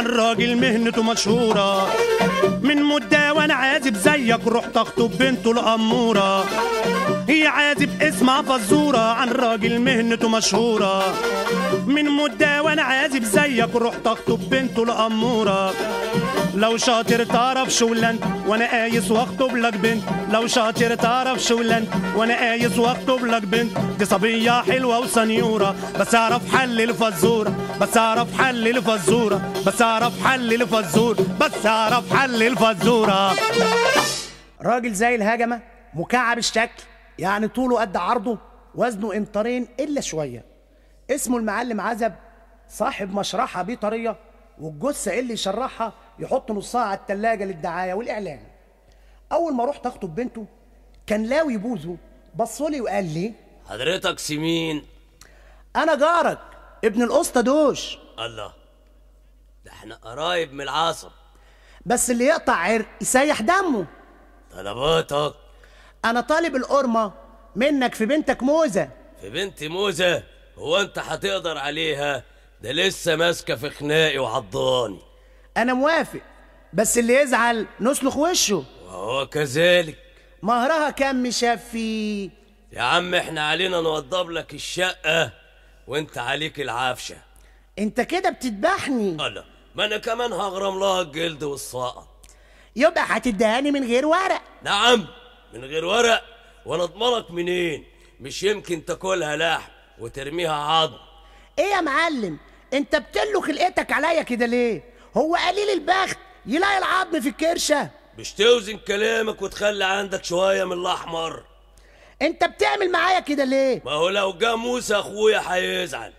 عن راجل مهنته مشهورة. من مدة وأنا عازب زيك رحت اخطب بنته الأمورة. هي عازب اسمع فزورة عن راجل مهنته مشهورة. من مدة وأنا عازب زيك رحت اخطب بنته الأمورة. لو شاطر تعرف شغلانت وأنا قايس واخطب لك بنت. لو شاطر تعرف شغلانت وأنا قايس واخطب لك بنت. دي صبية حلوة وسنيورة بس أعرف حل الفزورة بس أعرف حل الفزورة بس أعرف حل الفزورة بس أعرف حل الفزورة. راجل زي الهجمة مكعب الشكل يعني طوله قد عرضه وزنه امتارين إلا شوية. اسمه المعلم عزب صاحب مشرحة بيطرية والجثة اللي يشرحها يحط نصها على التلاجة للدعاية والإعلان. أول ما رحت أخطب بنته كان لاوي بوزه بصولي وقال لي حضرتك سمين. أنا جارك ابن القسطى دوش. الله ده إحنا قرايب من العصب بس اللي يقطع عرق يسيح دمه. طلباتك. أنا طالب القرمة. منك في بنتك موزة. في بنت موزة؟ هو أنت هتقدر عليها؟ ده لسه ماسكة في خناقي وعضاني. أنا موافق بس اللي يزعل نسلخ وشه. وهو كذلك. مهرها كام مشفي. يا عم إحنا علينا نوضب لك الشقة وأنت عليك العفشة. أنت كده بتذبحني. الله ما أنا كمان هغرم لها الجلد والسقط يبقى هتدهاني من غير ورق. نعم من غير ورق. وأنا اضمنك منين؟ مش يمكن تاكلها لحم وترميها عظم. إيه يا معلم؟ انت بتلو خلقتك عليا كده ليه؟ هو قليل البخت يلاقي العظم في الكرشة. مش توزن كلامك وتخلي عندك شوية من الأحمر. انت بتعمل معايا كده ليه؟ ما هو لو جه موسى أخويا هيزعل.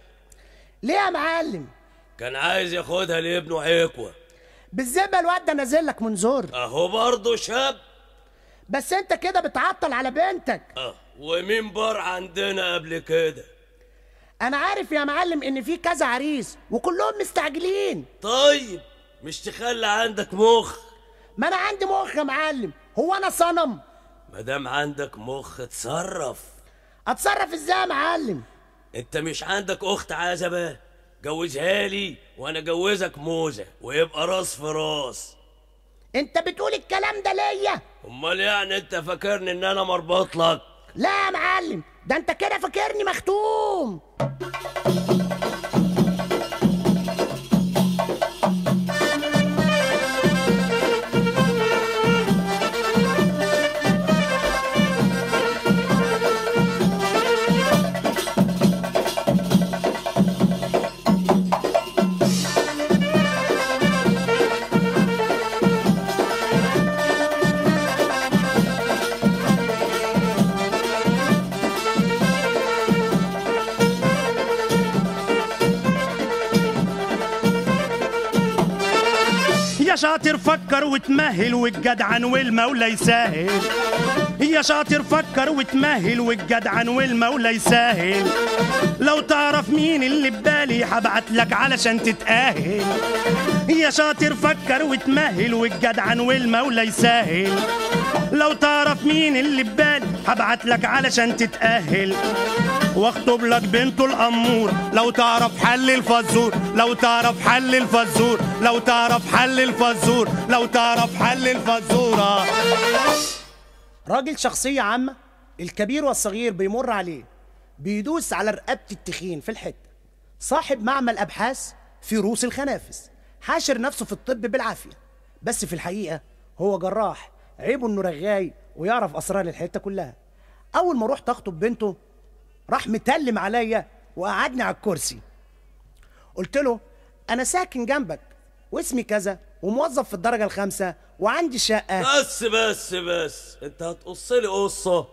ليه يا معلم؟ كان عايز ياخدها لابنه عكوة بالذمه الواد ده نازل لك منظور أهو برضه شاب. بس انت كده بتعطل على بنتك. أه ومين بار عندنا قبل كده؟ أنا عارف يا معلم ان في كذا عريس وكلهم مستعجلين. طيب مش تخلي عندك مخ؟ ما أنا عندي مخ يا معلم. هو أنا صنم. مادام عندك مخ اتصرف. اتصرف إزاي يا معلم؟ انت مش عندك اخت عزبة؟ جوزها لي وأنا جوزك موزة ويبقى راس في راس. انت بتقول الكلام ده ليا؟ أمال يعني أنت فاكرني إن أنا مربط لك؟ لا يا معلم ده أنت كده فاكرني مختوم. شاطر فكر وتمهل والجدعن والمولى يسهل يا شاطر فكر وتمهل والجدعن والمولى يسهل لو تعرف مين اللي ببالي هبعت لك علشان تتأهل. يا شاطر فكر وتمهل والجدعن والمولى يسهل لو تعرف مين اللي ببالي هبعت لك علشان تتأهل. واخطب لك بنته الأمور لو تعرف حل الفزور لو تعرف حل الفزور لو تعرف حل الفزور لو تعرف حل الفزورة. راجل شخصية عامة الكبير والصغير بيمر عليه بيدوس على رقبة التخين في الحتة صاحب معمل أبحاث في روس الخنافس حاشر نفسه في الطب بالعافية بس في الحقيقة هو جراح عيبه إنه رغاي ويعرف أسرار الحتة كلها. أول ما رحت أخطب بنته راح متلم عليا وقعدني على الكرسي. قلت له أنا ساكن جنبك واسمي كذا وموظف في الدرجة الخامسة وعندي شقة. بس بس بس. انت هتقص لي قصة.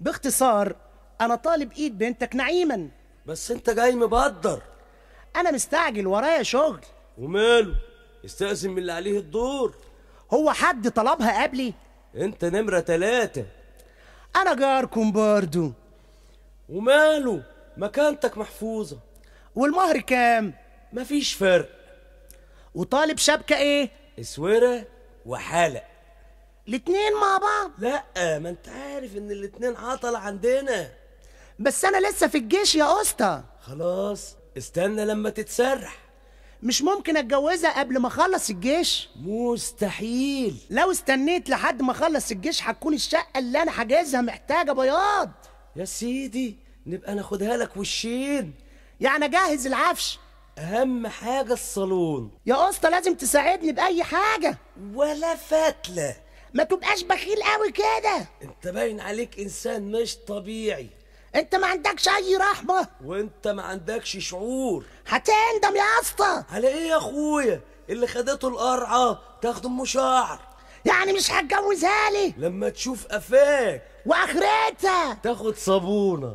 باختصار أنا طالب إيد بنتك نعيما. بس انت جاي مبدر. أنا مستعجل ورايا شغل. وماله؟ استأذن من اللي عليه الدور. هو حد طلبها قبلي؟ انت نمرة تلاتة. أنا جاركم برضو. وماله؟ مكانتك محفوظة. والمهر كام؟ مفيش فرق. وطالب شبكة إيه؟ اسورة وحلق الاتنين مع بعض. لا ما أنت عارف إن الاتنين عطل عندنا. بس أنا لسه في الجيش يا أسطى. خلاص استنى لما تتسرح. مش ممكن أتجوزها قبل ما أخلص الجيش؟ مستحيل. لو استنيت لحد ما أخلص الجيش هتكون الشقة اللي أنا حاجزها محتاجة بياض. يا سيدي نبقى ناخدها لك وشين. يعني أجهز العفش. أهم حاجة الصالون. يا اسطى لازم تساعدني بأي حاجة. ولا فتلة. ما تبقاش بخيل قوي كده. أنت باين عليك إنسان مش طبيعي. أنت ما عندكش أي رحمة. وأنت ما عندكش شعور. هتندم يا اسطى على إيه يا أخويا؟ اللي خدته القرعة تاخده ام شعر يعني مش هتجوزها لي. لما تشوف قفاك. وأخرتها. تاخد صابونة.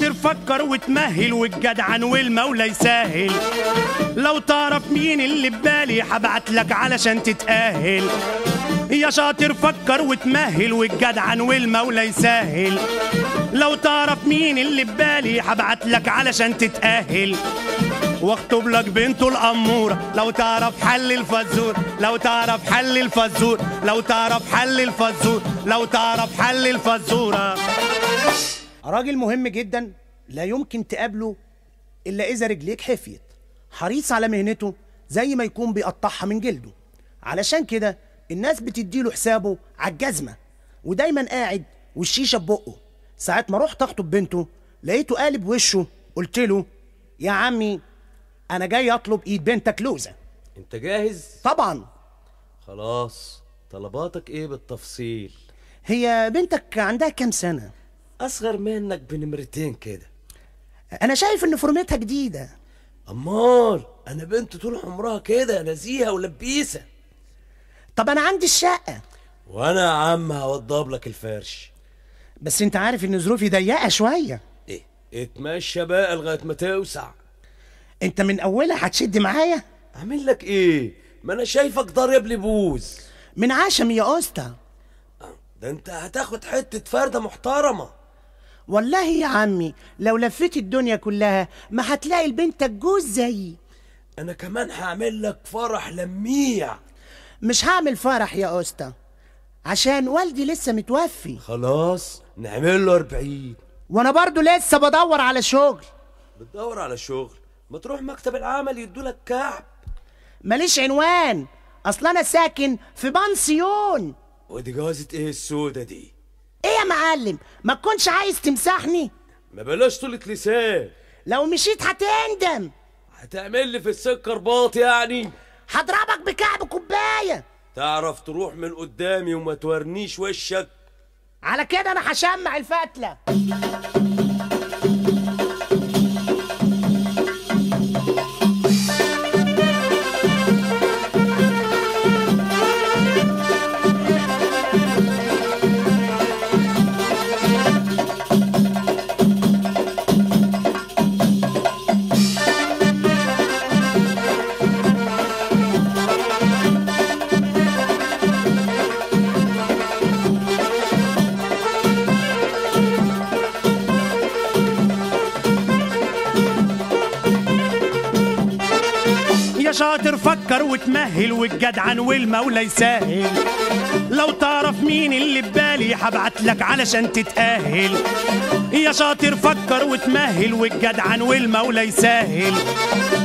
يا شاطر فكر وتمهل والجدعن والمولى يسهل. لو تعرف مين اللي ببالي هبعت لك علشان تتأهل. يا شاطر فكر وتمهل والجدعن والمولى يسهل. لو تعرف مين اللي ببالي هبعت لك علشان تتأهل. واخطب لك بنته الأمورة لو تعرف حل الفزور لو تعرف حل الفزور لو تعرف حل الفزور لو تعرف حل الفزورة. راجل مهم جدا لا يمكن تقابله إلا إذا رجليك حفيت. حريص على مهنته زي ما يكون بيقطعها من جلده. علشان كده الناس بتديله حسابه على الجزمة ودايما قاعد والشيشة ببقه ساعة ما رحت أخطب بنته لقيته قالب وشه قلت له يا عمي أنا جاي أطلب إيد بنتك لوزة. أنت جاهز؟ طبعا. خلاص طلباتك إيه بالتفصيل؟ هي بنتك عندها كام سنة؟ أصغر منك بنمرتين كده. أنا شايف إن فورمتها جديدة. أمال أنا بنت طول عمرها كده نزيهه ولبيسه طب أنا عندي الشقة. وأنا يا عم هوضب لك الفرش. بس أنت عارف إن ظروفي ضيقة شوية. إيه اتمشى بقى لغاية ما توسع. أنت من أولها هتشد معايا؟ أعمل لك إيه؟ ما أنا شايفك ضارب لي بوز. من عشم يا أسطى. ده أنت هتاخد حتة فردة محترمة. والله يا عمي لو لفيت الدنيا كلها ما هتلاقي لبنتك جوز زيي. أنا كمان هعمل لك فرح لميع. مش هعمل فرح يا أسطى عشان والدي لسه متوفي. خلاص نعمل له 40 وأنا برضو لسه بدور على شغل. بتدور على شغل؟ ما تروح مكتب العمل يدولك كعب. ماليش عنوان أصل أنا ساكن في بنسيون ودي جوازة إيه السودة دي؟ إيه يا معلم؟ ما تكونش عايز تمسحني؟ ما بلاش طولة لسان. لو مشيت هتندم. هتعمل لي في السكر باط يعني؟ هضربك بكعب كوباية. تعرف تروح من قدامي وما تورنيش وشك؟ على كده أنا هشمع الفتلة. وتمهل والجدعن والمولى يسهل لو تعرف مين اللي ببالي هبعت لك علشان تتأهل. يا شاطر فكر وتمهل والجدعن والمولى يسهل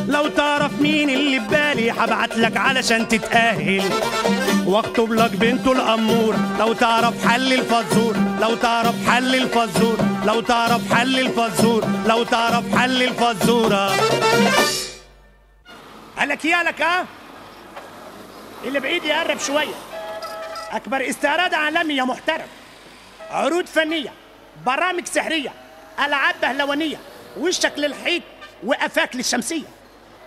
لو تعرف مين اللي ببالي هبعت لك علشان تتأهل. واخطب لك بنته الأمورة لو تعرف حل الفزور لو تعرف حل الفزور لو تعرف حل الفزور لو تعرف حل الفزورة. قالك يالك ها؟ اللي بعيد يقرب شوية. أكبر استعراض عالمي يا محترم. عروض فنية برامج سحرية ألعاب بهلوانية وشك للحيط وقفاك للشمسية.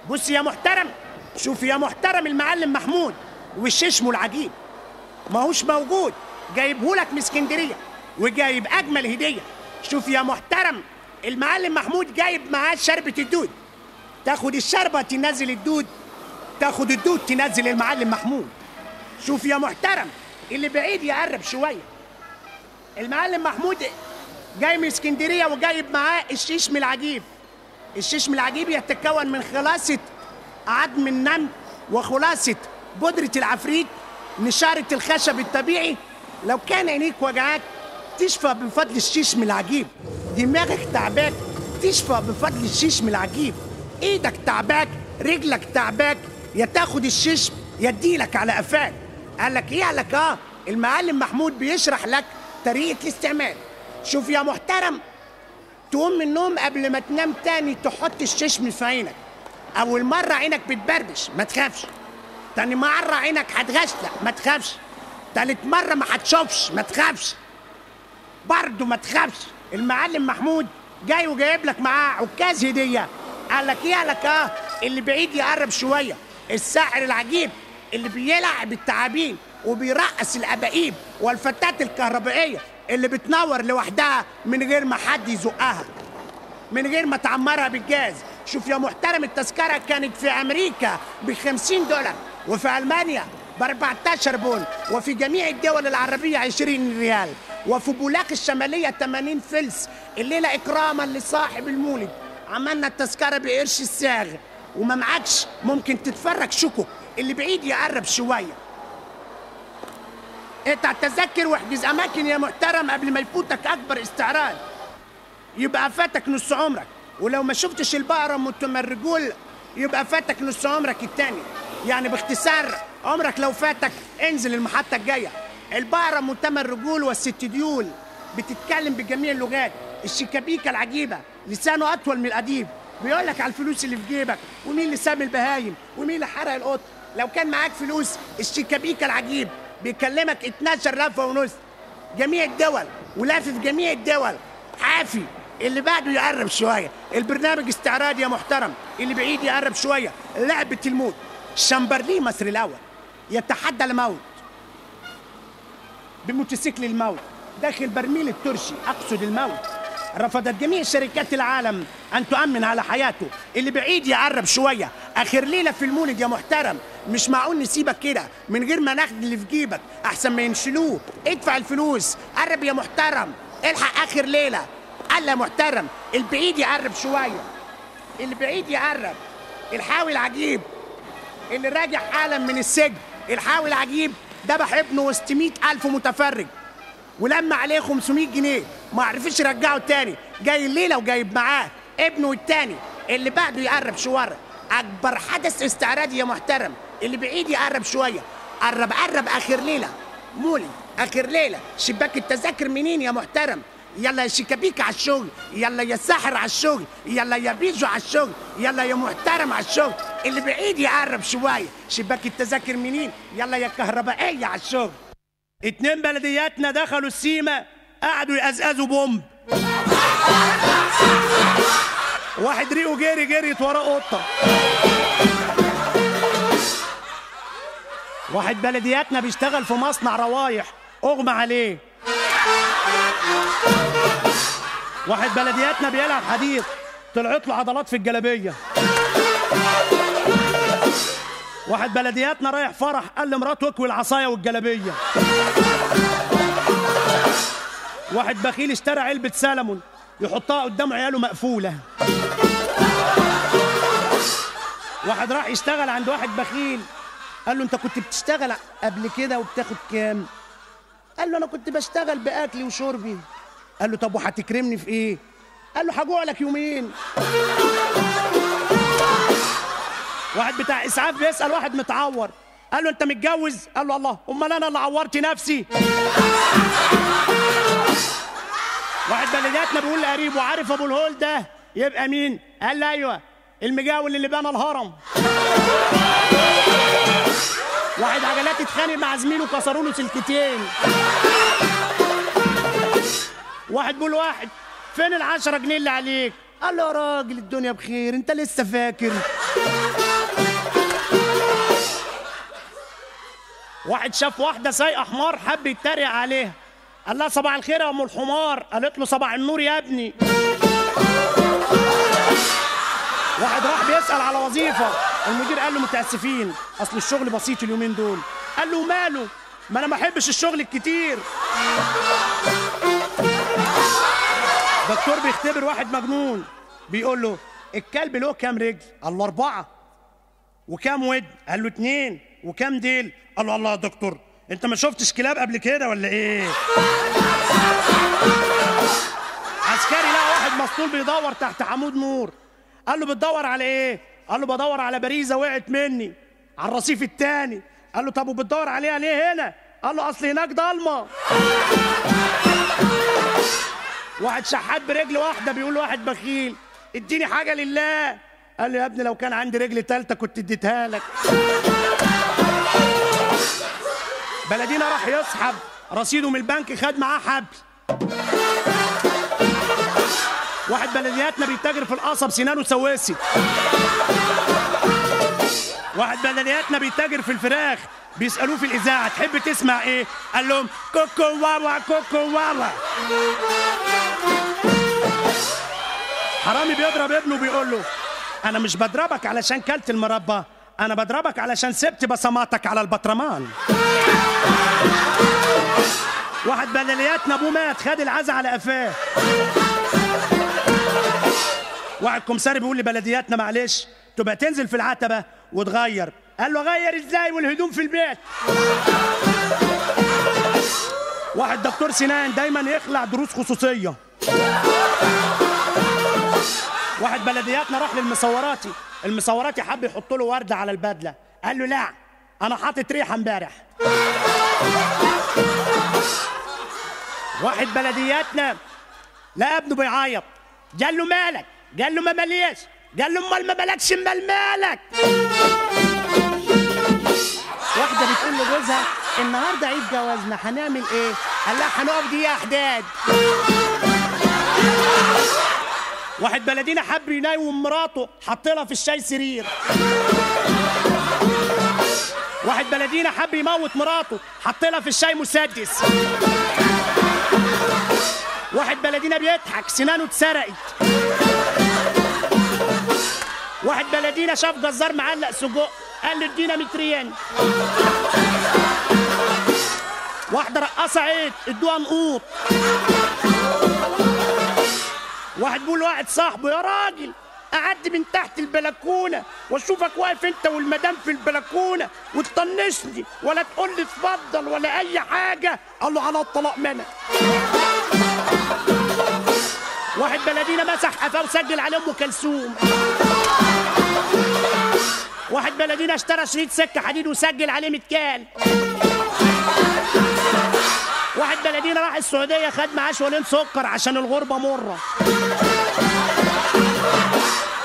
بص يا محترم شوف يا محترم المعلم محمود وششمه العجيب. ماهوش موجود جايبهولك من اسكندرية وجايب أجمل هدية. شوف يا محترم المعلم محمود جايب معاه شربة الدود. تاخد الشربة تنزل الدود تاخد الدود تنزل المعلم محمود. شوف يا محترم اللي بعيد يقرب شوية. المعلم محمود جاي من اسكندرية وجايب معاه الشيشم العجيب. الشيشم العجيب يتكون من خلاصة عظم النمل وخلاصة بودرة العفريت نشارة الخشب الطبيعي. لو كان عينيك وجعاك تشفى بفضل الشيشم العجيب. دماغك تعباك تشفى بفضل الشيشم العجيب. إيدك تعباك رجلك تعباك يا تاخد الشيشم يا اديلك على قفاك. قال لك إيه؟ لك آه المعلم محمود بيشرح لك طريقة الاستعمال. شوف يا محترم تقوم من النوم قبل ما تنام تاني تحط الششم في عينك. أول مرة عينك بتبربش ما تخافش. تاني مرة عينك هتغشلق ما تخافش. تالت مرة ما هتشوفش ما تخافش. برضه ما تخافش. المعلم محمود جاي وجايب لك معاه عكاز هدية. قال لك إيه؟ لك آه اللي بعيد يقرب شوية. الساحر العجيب اللي بيلعب التعابين وبيرقص الأبائيب والفتات الكهربائية اللي بتنور لوحدها من غير ما حد يزقها من غير ما تعمرها بالجاز. شوف يا محترم التذكرة كانت في أمريكا ب 50 دولار وفي ألمانيا ب 14 بون وفي جميع الدول العربية 20 ريال وفي بولاق الشمالية 80 فلس. الليلة إكراما لصاحب المولد. عملنا التذكرة بقرش الساغ وما معكش. ممكن تتفرج. شكو اللي بعيد يقرب شوية. اقطع التذكر واحجز أماكن يا محترم قبل ما يفوتك أكبر استعراض؟ يبقى فاتك نص عمرك. ولو ما شفتش البقرة متم الرجول يبقى فاتك نص عمرك التاني. يعني باختصار عمرك لو فاتك انزل المحطة الجاية. البقرة متم الرجول والست ديول بتتكلم بجميع اللغات. الشيكابيكا العجيبة لسانه أطول من الأديب. بيقول لك على الفلوس اللي في جيبك ومين اللي سام البهايم ومين اللي حرق القط. لو كان معاك فلوس الشيكابيكا العجيب بيكلمك 12 لفة ونص. جميع الدول ولافف جميع الدول. حافي اللي بعده يقرب شوية. البرنامج استعراضي يا محترم اللي بعيد يقرب شوية. لعبة الموت. شامبرلي مصر الأول. يتحدى الموت. بموتوسيكل الموت. داخل برميل الترشي. أقصد الموت. رفضت جميع شركات العالم أن تؤمن على حياته. اللي بعيد يقرب شوية. آخر ليلة في المولد يا محترم. مش معقول نسيبك كده. من غير ما ناخد اللي في جيبك. أحسن ما ينشلوه. ادفع الفلوس. قرب يا محترم. الحق آخر ليلة. قال يا محترم. البعيد يقرب شوية. البعيد يقرب. الحاوي العجيب. اللي راجع حالا من السجن. الحاوي العجيب. ذبح ابنه وسط 100 ألف متفرج. ولما عليه 500 جنيه. ما عرفش يرجعه تاني. جاي الليلة وجايب معاه ابنه التاني اللي بعده يقرب شوية. أكبر حدث استعراضي يا محترم. اللي بعيد يقرب شوية. قرب قرب آخر ليلة. مولي آخر ليلة. شباك التذاكر منين يا محترم؟ يلا يا شيكابيكا على الشغل. يلا يا ساحر على الشغل. يلا يا بيجو على الشغل. يلا يا محترم على الشغل. اللي بعيد يقرب شوية. شباك التذاكر منين؟ يلا يا كهربائية على الشغل. اتنين بلدياتنا دخلوا السيما قعدوا يقزقزوا بومب واحد ريقه جري جريت وراه قطة. واحد بلدياتنا بيشتغل في مصنع روايح اغمى عليه. واحد بلدياتنا بيلعب حديد طلعت له عضلات في الجلابية. واحد بلدياتنا رايح فرح قال لمراته اكوي العصاية والجلابية. واحد بخيل اشترى علبة سلمون يحطها قدام عياله مقفولة. واحد راح يشتغل عند واحد بخيل قال له انت كنت بتشتغل قبل كده وبتاخد كام؟ قال له أنا كنت بشتغل بأكلي وشربي. قال له طب وهتكرمني في إيه؟ قال له هجوع لك يومين. واحد بتاع إسعاف بيسأل واحد متعور. قال له أنت متجوز؟ قال له الله. أمال أنا اللي عورت نفسي. واحد بلدياتنا بيقول لقريبه عارف أبو الهول ده؟ يبقى مين؟ قال له أيوه المجاول اللي بنى الهرم. واحد عجلات اتخانق مع زميله كسروا له سلكتين. واحد بيقول واحد فين العشرة جنيه اللي عليك؟ قال راجل الدنيا بخير أنت لسه فاكر؟ واحد شاف واحدة سايقة حمار حب يتريق عليها. قال لها صباح الخير يا أم الحمار. قالت له صباح النور يا ابني. واحد راح بيسأل على وظيفة. المدير قال له متأسفين أصل الشغل بسيط اليومين دول. قال له ماله ما أنا ما بحبش الشغل الكتير. دكتور بيختبر واحد مجنون بيقول له الكلب له كام رجل؟ قال له أربعة وكام ود؟ قال له اتنين وكام ديل؟ قال له الله يا دكتور أنت ما شفتش كلاب قبل كده ولا إيه؟ عسكري لقى واحد مسطول بيدور تحت عمود نور قال له بتدور على إيه؟ قال له بدور على باريزه وقعت مني على الرصيف التاني قال له طب وبتدور عليها ليه هنا؟ قال له أصل هناك ضلمة واحد شحات برجل واحدة بيقول لواحد بخيل اديني حاجة لله. قال له يا ابني لو كان عندي رجل تالتة كنت اديتها لك. بلدينا راح يسحب. رصيده من البنك خد معاه حبل. واحد بلدياتنا بيتاجر في القصب سنانه سواسي. واحد بلدياتنا بيتاجر في الفراخ. بيسألوه في الإذاعة تحب تسمع إيه؟ قال لهم كوكو واوا كوكو واوا. حرامي بيضرب ابنه بيقول له أنا مش بضربك علشان كلت المربى أنا بضربك علشان سبت بصماتك على البطرمان. واحد بلدياتنا أبوه مات خد العزا على قفاه. واحد كمساري بيقول لبلدياتنا معلش تبقى تنزل في العتبة وتغير. قال له غير إزاي والهدوم في البيت. واحد دكتور سنان دايما يخلع دروس خصوصية. واحد بلدياتنا راح للمصوراتي المصوراتي حب يحط له وردة على البدلة. قال له لا أنا حاطط ريحة امبارح. واحد بلدياتنا لا ابنه بيعيط. قال له مالك؟ قال له ما ماليش قال له أمال ما مالكش امال مالك؟ واحدة بتقول لجوزها النهارده عيد جوازنا هنعمل إيه؟ قال لها هنقف دقيقه حداد. واحد بلدينا حب ينايم مراته حط لها في الشاي سرير. واحد بلدينا حب يموت مراته حط لها في الشاي مسدس. واحد بلدينا بيضحك سنانه اتسرقت. واحد بلدينا شاف جزار معلق سجق. مترين واحدة رقاصة عيد ادوها نقوط واحد بيقول لواحد صاحبه يا راجل أعدي من تحت البلكونة وأشوفك واقف أنت والمدام في البلكونة وتطنشني ولا تقول لي اتفضل ولا أي حاجة. قال له على الطلاق منك. واحد بلدينا مسح قفاه وسجل عليه أم كلثوم. واحد بلدينا اشترى شريط سكة حديد وسجل عليه متكال واحد بلدينا راح السعودية خد معاه شوالين سكر عشان الغربة مرة.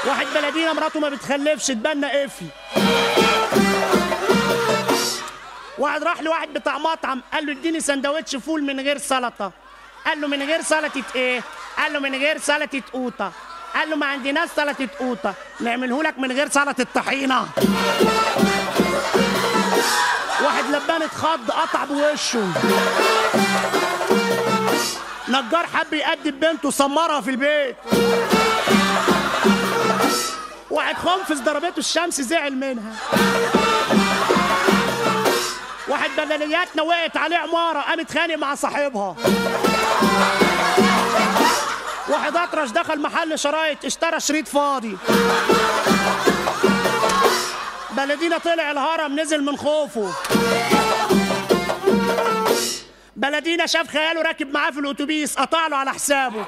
واحد بلدينا مراته ما بتخلفش اتبنى قفل واحد راح لواحد بتاع مطعم قال له اديني سندوتش فول من غير سلطة. قال له من غير سلطة إيه؟ قال له من غير سلطة قوطة. قال له ما عندناش سلطة قوطة. نعمله لك من غير سلطة طحينه واحد لبان اتخض قطع بوشه. نجار حب يأدب بنته سمرها في البيت. واحد خنفس ضربته الشمس زعل منها. واحد بلدياتنا وقعت عليه عمارة قام اتخانق مع صاحبها. واحد أطرش دخل محل شرايط اشترى شريط فاضي. بلدينا طلع الهرم نزل من خوفه. بلدينا شاف خياله راكب معاه في الأتوبيس قطع له على حسابه.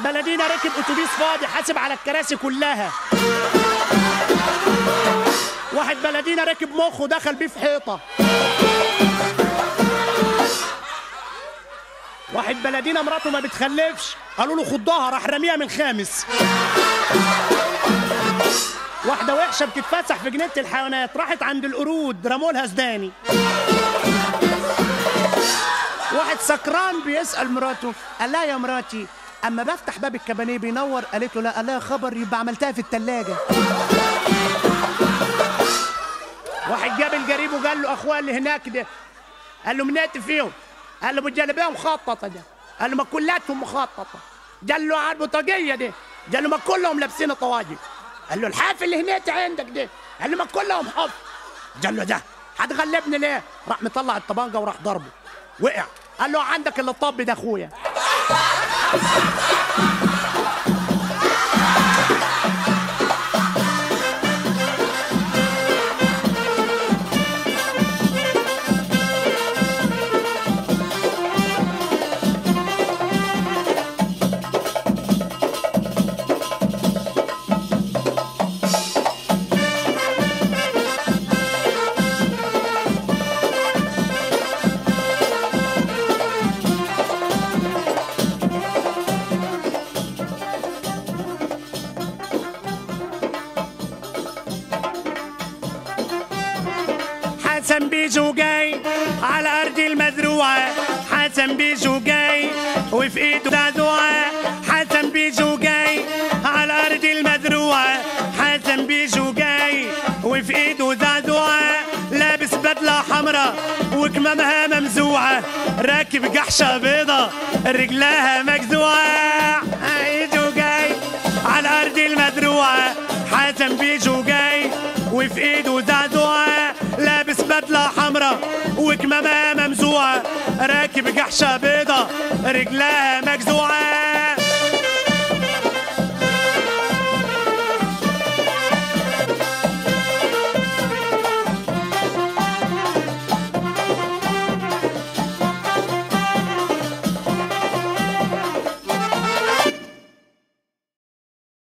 بلدينا ركب أتوبيس فاضي حاسب على الكراسي كلها. واحد بلدينا ركب مخه دخل بيه في حيطة. واحد بلدينا مراته ما بتخلفش. قالوا له خضها راح رميها من خامس واحدة وحشة بتتفسح في جنينة الحيوانات راحت عند القرود رموا لها سداني. واحد سكران بيسأل مراته قال لها يا مراتي أما بفتح باب الكبانيه بينور؟ قالت له لا قال لها خبر يبقى عملتها في التلاجة. واحد جاب الجريب وقال له أخويا اللي هناك ده. قال له منات فيهم. قال له بالجلابيه مخططة ده قال له ما كلاتهم مخططة. له على البطاقية دي. قال له ما كلهم لابسين طواجي قال له الحافل اللي هناك عندك ده قال له ما كلهم حف قال له ده هتغلبني ليه؟ راح مطلع الطبانجه وراح ضربه. وقع. قال له عندك اللي الطب ده أخويا. وكمامها ممزوعة راكب جحشه بيضة رجلها مجزوعه ايده جاي على ارض المزروعه حسن بيجو جاي وفي إيده زعزوعه لابس بدلة حمراء وكمامه ممزوعة. راكب جحشه بيضة رجلها مجزوعه